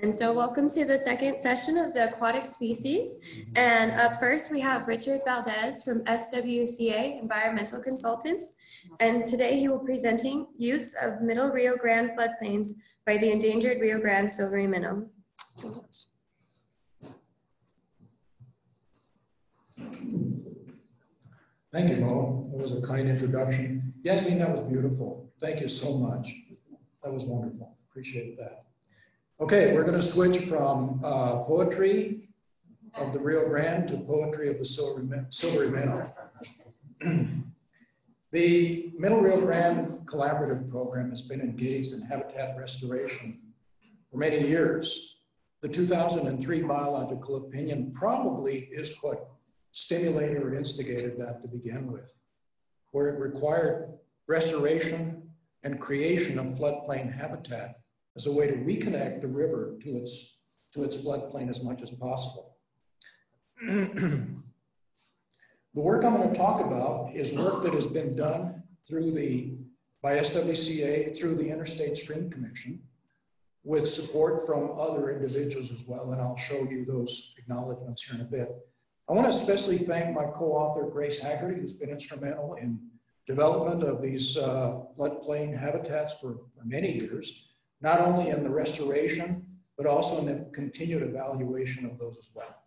And so welcome to the second session of the aquatic species. Mm-hmm. And up first, we have Richard Valdez from SWCA Environmental Consultants. And today he will be presenting use of Middle Rio Grande floodplains by the endangered Rio Grande silvery minnow. Thank you, Mo. That was a kind introduction. Yasmin, that was beautiful. Thank you so much. That was wonderful. Appreciate that. Okay, we're going to switch from uh, poetry of the Rio Grande to poetry of the silvery, silvery minnow. the Middle Rio Grande Collaborative Program has been engaged in habitat restoration for many years. The 2003 biological opinion probably is what stimulated or instigated that to begin with, where it required restoration and creation of floodplain habitat as a way to reconnect the river to its, to its floodplain as much as possible. the work I'm going to talk about is work that has been done through the, by SWCA, through the Interstate Stream Commission, with support from other individuals as well, and I'll show you those acknowledgments here in a bit. I want to especially thank my co-author, Grace Haggerty, who's been instrumental in development of these uh, floodplain habitats for, for many years, not only in the restoration, but also in the continued evaluation of those as well.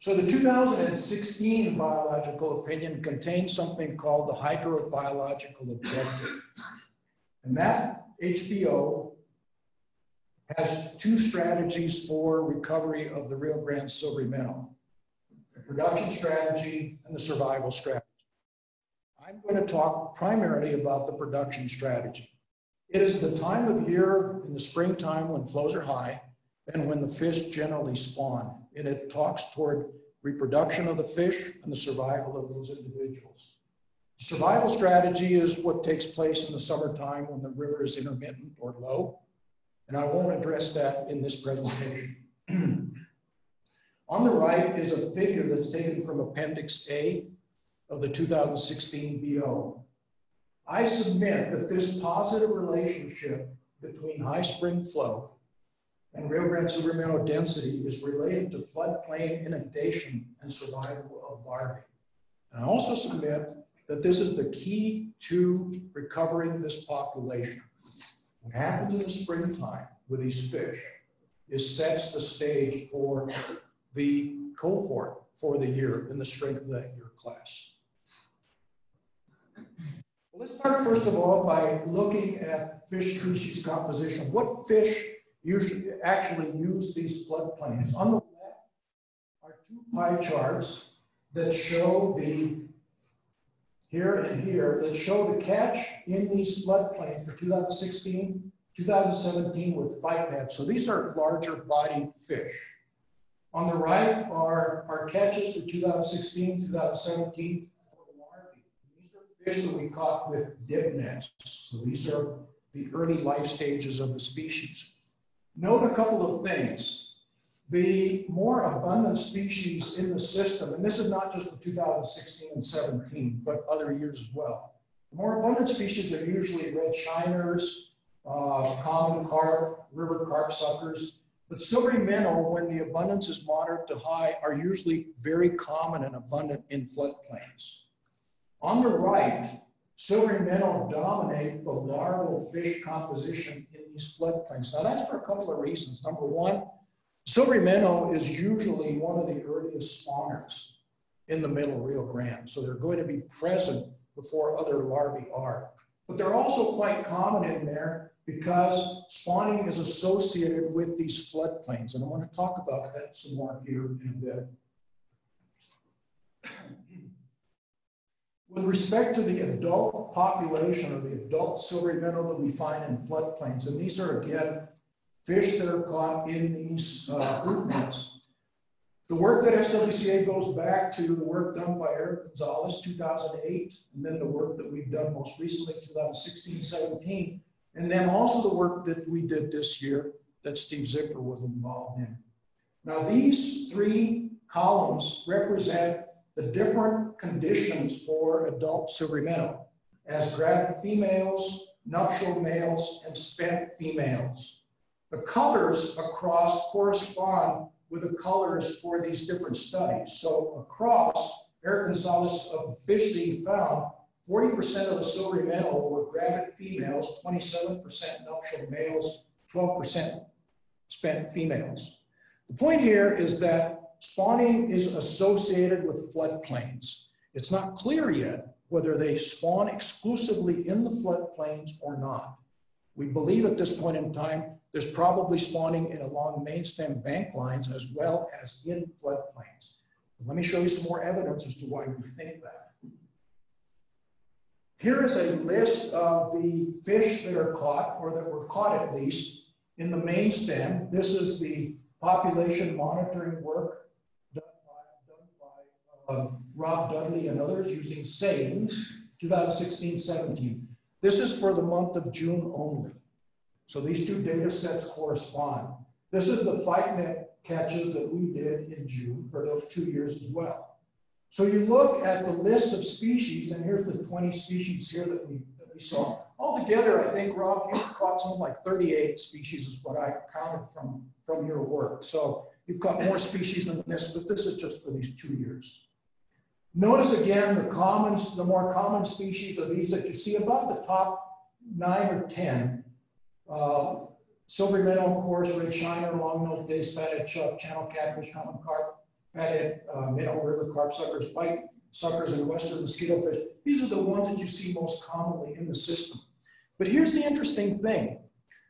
So the 2016 biological opinion contains something called the hydrobiological objective. And that HBO has two strategies for recovery of the Rio Grande silvery minnow, the production strategy and the survival strategy. I'm going to talk primarily about the production strategy. It is the time of year in the springtime when flows are high and when the fish generally spawn. And it talks toward reproduction of the fish and the survival of those individuals. The survival strategy is what takes place in the summertime when the river is intermittent or low. And I won't address that in this presentation. On the right is a figure that's taken from Appendix A of the 2016 BO. I submit that this positive relationship between high spring flow and Rio Grande silvery minnow density is related to floodplain inundation and survival of larvae. And I also submit that this is the key to recovering this population. What happens in the springtime with these fish is sets the stage for the cohort for the year in the strength of that year class. Let's start first of all by looking at fish species composition. What fish usually actually use these floodplains? On the left are two pie charts that show the here and here that show the catch in these floodplains for 2016, 2017 with fyke nets. So these are larger bodied fish. On the right are our catches for 2016, 2017 fish that we caught with dip nets. So these are the early life stages of the species. Note a couple of things. The more abundant species in the system, and this is not just for 2016 and 17, but other years as well. The more abundant species are usually red shiners, uh, common carp, river carp suckers, but silvery minnow, when the abundance is moderate to high, are usually very common and abundant in floodplains. On the right, silvery minnow dominate the larval fish composition in these floodplains. Now that's for a couple of reasons. Number one, silvery minnow is usually one of the earliest spawners in the middle Rio Grande. So they're going to be present before other larvae are. But they're also quite common in there because spawning is associated with these floodplains. And I want to talk about that some more here in a bit. With respect to the adult population or the adult silvery minnow that we find in floodplains, and these are again fish that are caught in these uh, fruit nets. The work that SWCA goes back to the work done by Eric Gonzalez, 2008, and then the work that we've done most recently, 2016, 17, and then also the work that we did this year that Steve Zipper was involved in. Now, these three columns represent the different conditions for adult minnow. as gravid females, nuptial males, and spent females. The colors across correspond with the colors for these different studies. So across, Eric Gonzalez of found, 40% of the silvery minnow were gravid females, 27% nuptial males, 12% spent females. The point here is that spawning is associated with floodplains. It's not clear yet whether they spawn exclusively in the floodplains or not. We believe at this point in time, there's probably spawning in along main stem bank lines as well as in floodplains. Let me show you some more evidence as to why we think that. Here is a list of the fish that are caught, or that were caught at least, in the mainstem. This is the population monitoring work uh, Rob Dudley and others using seines, 2016-17. This is for the month of June only. So these two data sets correspond. This is the fyke net catches that we did in June for those two years as well. So you look at the list of species, and here's the 20 species here that we, that we saw. Altogether, I think, Rob, you caught something like 38 species is what I counted from, from your work. So you've caught more species than this, but this is just for these two years. Notice again the common, the more common species are these that you see above the top nine or 10 uh, silver minnow, of course, red shiner, long-nosed dace, flathead chub, channel catfish, common carp, fathead uh, minnow, river carp suckers, white suckers, and western mosquito fish. These are the ones that you see most commonly in the system. But here's the interesting thing.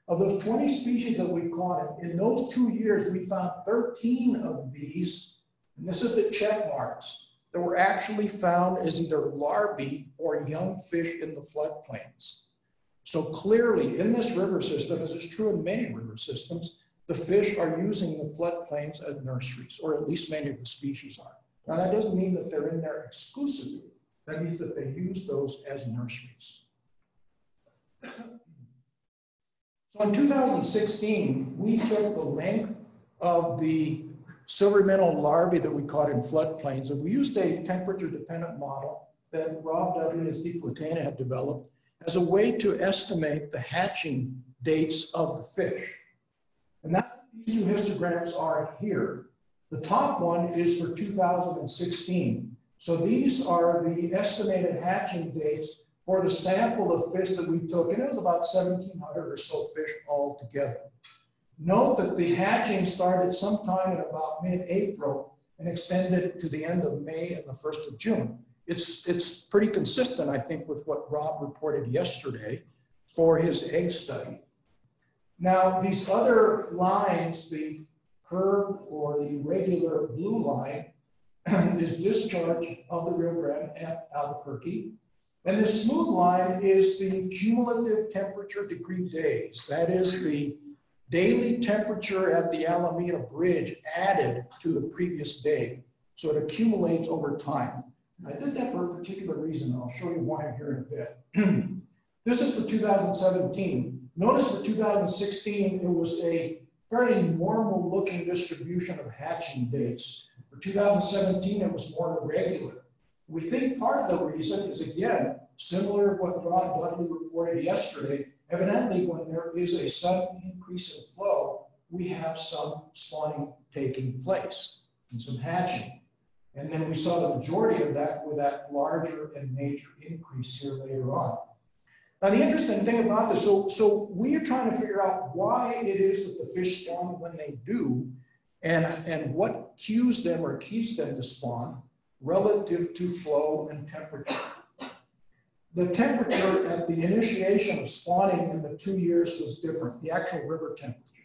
Of those 20 species that we caught, in those two years, we found 13 of these, and this is the check marks, that were actually found as either larvae or young fish in the floodplains. So clearly in this river system, as is true in many river systems, the fish are using the floodplains as nurseries, or at least many of the species are. Now that doesn't mean that they're in there exclusively. That means that they use those as nurseries. So in 2016, we took the length of the silver minnow larvae that we caught in floodplains, and we used a temperature-dependent model that Rob Dudley and Steve Platania have developed as a way to estimate the hatching dates of the fish. And that these two histograms are here. The top one is for 2016. So these are the estimated hatching dates for the sample of fish that we took, and it was about 1,700 or so fish altogether. Note that the hatching started sometime in about mid-April and extended to the end of May and the 1st of June it's, it's pretty consistent, I think, with what Rob reported yesterday for his egg study. Now, these other lines, the curve or the regular blue line, is discharge of the Rio Grande at Albuquerque. And the smooth line is the cumulative temperature degree days. That is the daily temperature at the Alameda Bridge added to the previous day. So it accumulates over time. I did that for a particular reason, and I'll show you why here in a bit. this is for 2017. Notice for 2016, it was a fairly normal looking distribution of hatching dates. For 2017, it was more irregular. We think part of the reason is, again, similar to what Rob Dudley reported yesterday. Evidently, when there is a sudden increase in flow, we have some spawning taking place and some hatching. And then we saw the majority of that with that larger and major increase here later on. Now, the interesting thing about this, so, so we are trying to figure out why it is that the fish spawn when they do, and, and what cues them or keeps them to spawn relative to flow and temperature. The temperature at the initiation of spawning in the two years was different, the actual river temperature.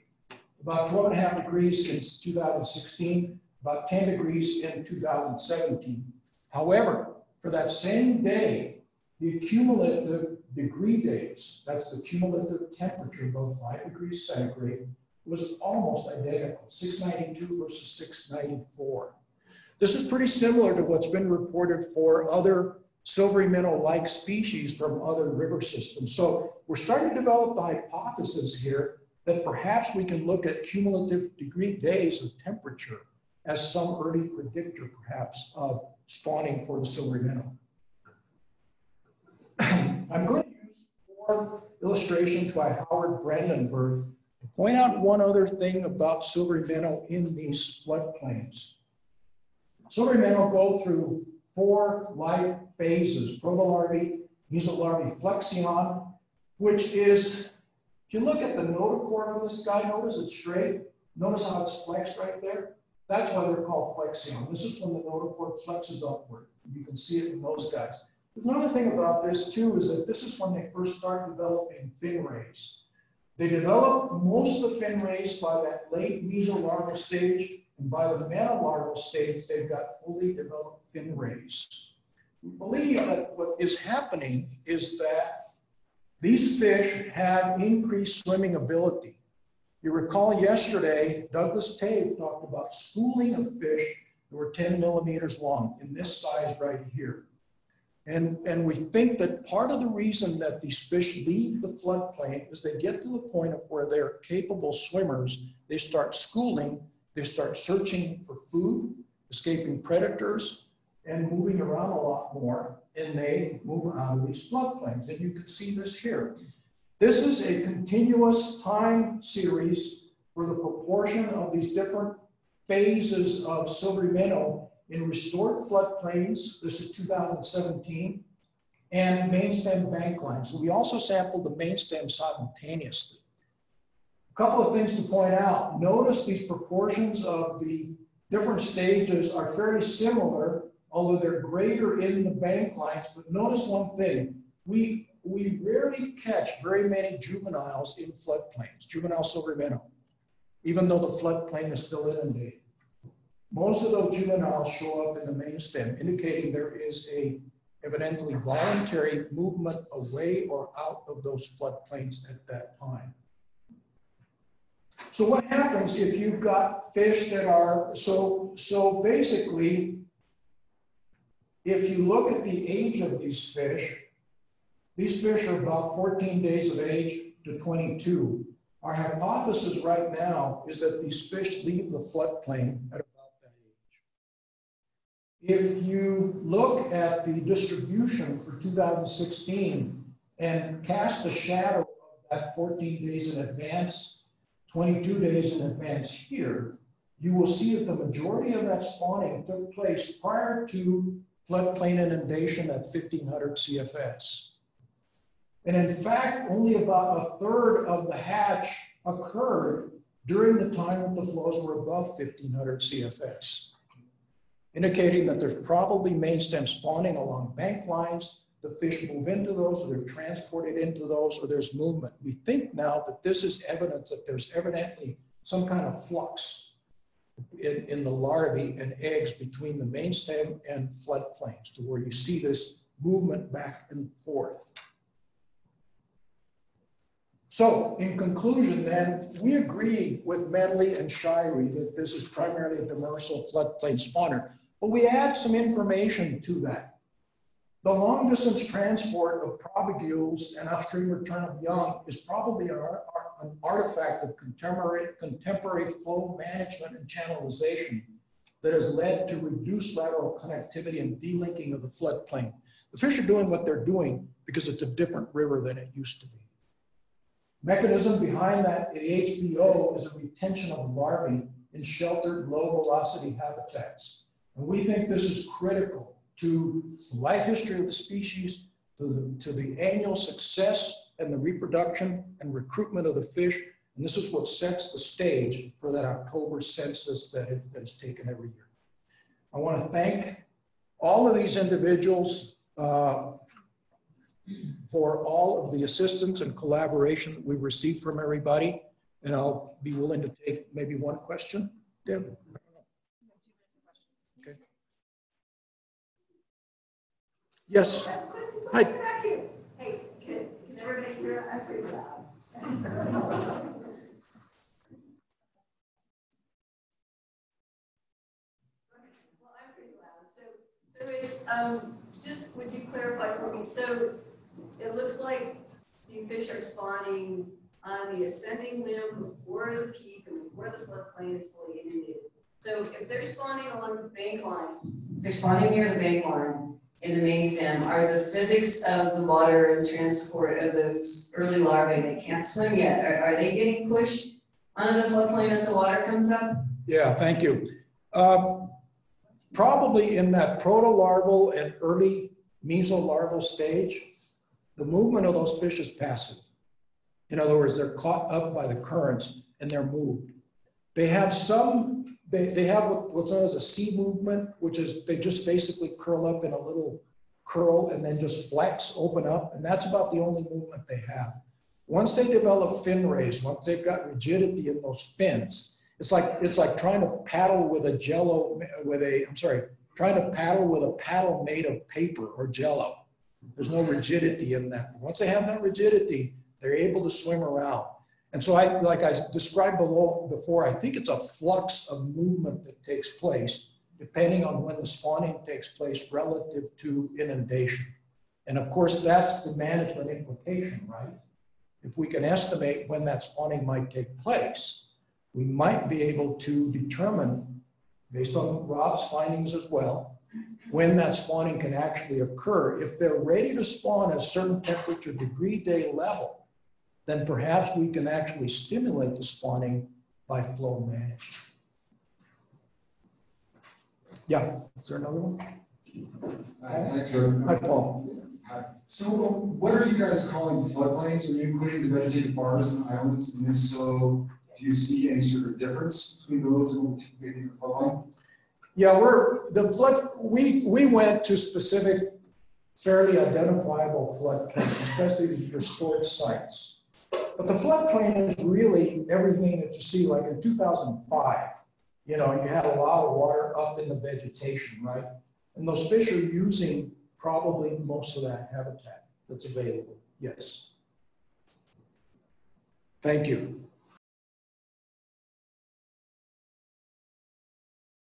About 12 and a half degrees since 2016, about 10 degrees in 2017. However, for that same day, the cumulative degree days, that's the cumulative temperature above 5 degrees centigrade, was almost identical, 692 versus 694. This is pretty similar to what's been reported for other silvery minnow-like species from other river systems. So we're starting to develop the hypothesis here that perhaps we can look at cumulative degree days of temperature as some early predictor, perhaps, of spawning for the silvery minnow. I'm going to use four illustrations by Howard Brandenburg to point out one other thing about silvery minnow in these floodplains. Silvery minnow go through four life phases, protolarvae, mesolarvae, flexion, which is, if you look at the notochord on this guy, notice it's straight. Notice how it's flexed right there? That's why they're called flexion. This is when the notochord flexes upward. You can see it in those guys. Another thing about this too is that this is when they first start developing fin rays. They develop most of the fin rays by that late mesolarval stage, and by the metalarval stage, they've got fully developed fin rays. We believe that what is happening is that these fish have increased swimming ability. You recall yesterday, Douglas Tave talked about schooling of fish that were 10 millimeters long in this size right here. And, and we think that part of the reason that these fish leave the floodplain is they get to the point of where they're capable swimmers, they start schooling, they start searching for food, escaping predators, and moving around a lot more, and they move out of these floodplains. And you can see this here. This is a continuous time series for the proportion of these different phases of silvery minnow in restored floodplains, this is 2017, and main stem bank lines. We also sampled the main stem simultaneously. A couple of things to point out. Notice these proportions of the different stages are fairly similar, although they're greater in the bank lines. But notice one thing, we, we rarely catch very many juveniles in floodplains, juvenile silver minnow, even though the floodplain is still inundated. Most of those juveniles show up in the main stem, indicating there is a evidently voluntary movement away or out of those floodplains at that time. So what happens if you've got fish that are, so, so basically, if you look at the age of these fish, these fish are about 14 days of age to 22. Our hypothesis right now is that these fish leave the floodplain at about that age. if you look at the distribution for 2016 and cast a shadow of that 14 days in advance, 22 days in advance here, you will see that the majority of that spawning took place prior to floodplain inundation at 1500 CFS. And in fact, only about a third of the hatch occurred during the time that the flows were above 1500 CFS indicating that there's probably mainstem spawning along bank lines. The fish move into those, or they're transported into those, or there's movement. We think now that this is evidence that there's evidently some kind of flux in, in the larvae and eggs between the main stem and floodplains to where you see this movement back and forth. So in conclusion then, we agree with Medley and Shirey that this is primarily a demersal floodplain spawner. But we add some information to that. The long distance transport of propagules and upstream return of young is probably an artifact of contemporary, contemporary flow management and channelization that has led to reduced lateral connectivity and delinking of the floodplain. The fish are doing what they're doing because it's a different river than it used to be. Mechanism behind that, the HBO, is a retention of larvae in sheltered low velocity habitats. And we think this is critical to the life history of the species, to the, to the annual success and the reproduction and recruitment of the fish. And this is what sets the stage for that October census that, it, that is taken every year. I want to thank all of these individuals uh, for all of the assistance and collaboration that we've received from everybody. And I'll be willing to take maybe one question. Deb? Yes. Hi. Hey, can, can everybody hear? I'm pretty loud. Okay, well I'm pretty loud. So it's, um, just, would you clarify for me? So it looks like the fish are spawning on the ascending limb before the peak and before the floodplain is fully inundated. So if they're spawning along the bank line, they're spawning near the bank line, in the main stem are the physics of the water and transport of those early larvae that can't swim yet. Are, are they getting pushed onto the floodplain as the water comes up? Yeah, thank you. Um, Probably in that proto-larval and early mesolarval stage, the movement of those fish is passive. In other words, they're caught up by the currents and they're moved. They have some, they, they have what- what's known as a C movement, which is they just basically curl up in a little curl and then just flex, open up, and that's about the only movement they have. Once they develop fin rays, once they've got rigidity in those fins, it's like, it's like trying to paddle with a jello, with a, I'm sorry, trying to paddle with a paddle made of paper or jello. There's no rigidity in that. Once they have that rigidity, they're able to swim around. And so I, like I described below before, I think it's a flux of movement that takes place depending on when the spawning takes place relative to inundation. And of course, that's the management implication, right? If we can estimate when that spawning might take place, we might be able to determine, based on Rob's findings as well, when that spawning can actually occur. If they're ready to spawn at a certain temperature degree day level, then perhaps we can actually stimulate the spawning by flow management. Yeah, is there another one? Hi, thanks for. Hi, Paul. Hi. So what are you guys calling floodplains? Are you including the vegetated bars and islands? And if so, do you see any sort of difference between those and what we typically think floodplain? Yeah, we're, the flood, we, we went to specific fairly identifiable floodplains, especially these restored sites. But the floodplain is really everything that you see, like in two thousand five, you know, you had a lot of water up in the vegetation, right? And those fish are using probably most of that habitat that's available, yes. Thank you.